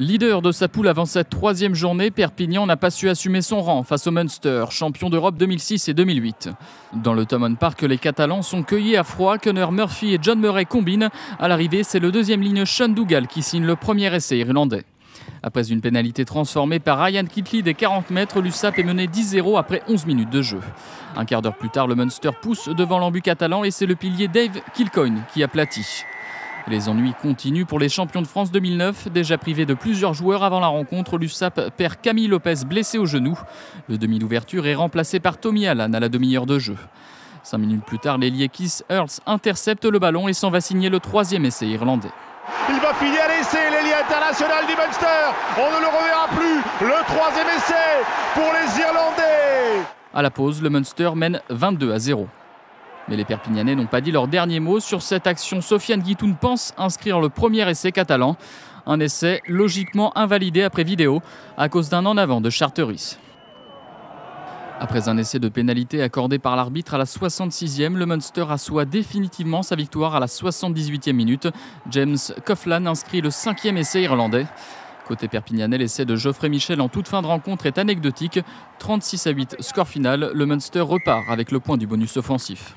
Leader de sa poule avant cette troisième journée, Perpignan n'a pas su assumer son rang face au Munster, champion d'Europe 2006 et 2008. Dans le Thomson Park, les Catalans sont cueillis à froid. Connor Murphy et John Murray combinent. À l'arrivée, c'est le deuxième ligne Sean Dougal qui signe le premier essai irlandais. Après une pénalité transformée par Ryan Kitley des 40 mètres, l'USAP est mené 10-0 après 11 minutes de jeu. Un quart d'heure plus tard, le Munster pousse devant l'embut catalan et c'est le pilier Dave Kilcoyne qui aplatit. Les ennuis continuent pour les champions de France 2009. Déjà privé de plusieurs joueurs avant la rencontre, l'USAP perd Camille Lopez blessé au genou. Le demi d'ouverture est remplacé par Tommy Allan à la demi-heure de jeu. Cinq minutes plus tard, l'ailier Keith Earls intercepte le ballon et s'en va signer le troisième essai irlandais. Il va finir l'essai, l'ailier international du Munster. On ne le reverra plus. Le troisième essai pour les Irlandais. À la pause, le Munster mène 22 à 0. Mais les Perpignanais n'ont pas dit leur dernier mot sur cette action. Sofiane Guitoun pense inscrire le premier essai catalan. Un essai logiquement invalidé après vidéo à cause d'un en avant de Charteris. Après un essai de pénalité accordé par l'arbitre à la 66e, le Munster assoit définitivement sa victoire à la 78e minute. James Coughlin inscrit le cinquième essai irlandais. Côté Perpignanais, l'essai de Geoffrey Michel en toute fin de rencontre est anecdotique. 36 à 8 score final, le Munster repart avec le point du bonus offensif.